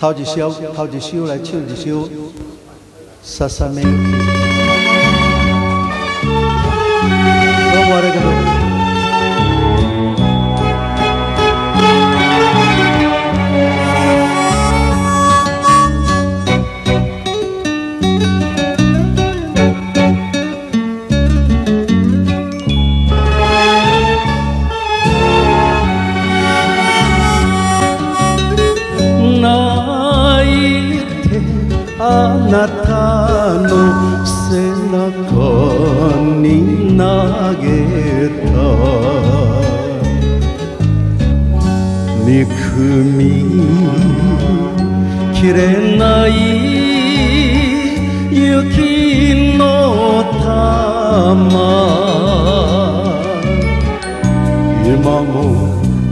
头一首，头一首来唱一首《沙あなたの背中に投げた。憎みきれない雪の玉。今も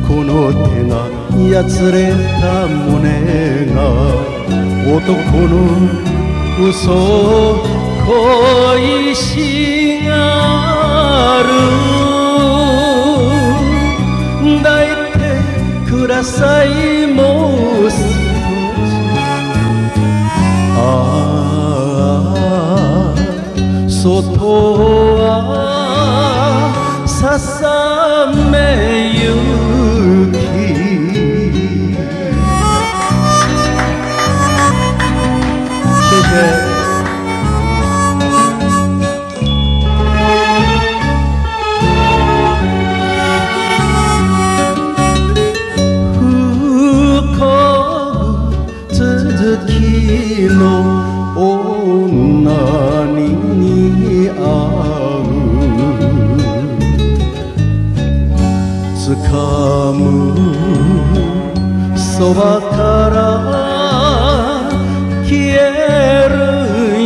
この手がやつれた胸が男の嘘恋しがる抱いてくださいもう少しああ外はささめゆの女に会う。掴むそばから消える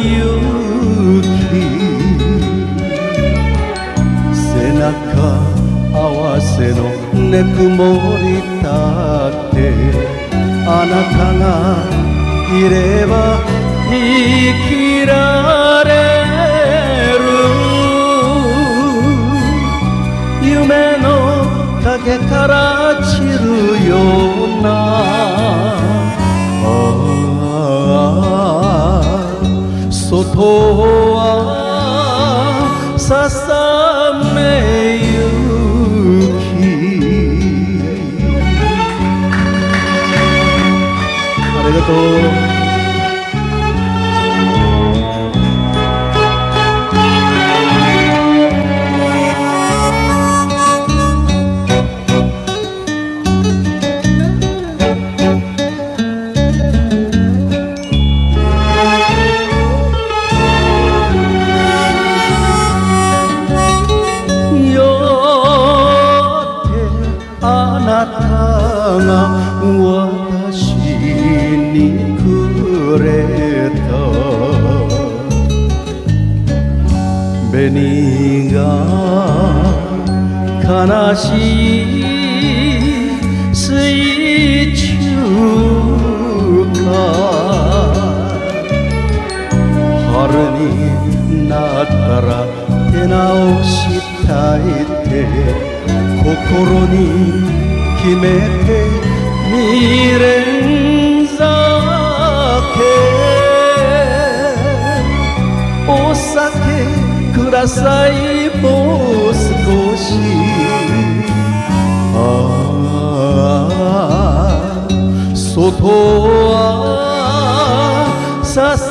勇気。背中合わせのぬくもりだってあなたがいれば生きられる。夢の影から散るような。外はささりがとうよってあなたが紅が悲しい水中か春になったら手直したいって心に決めて未練けくださいもう少し。ああ外はさす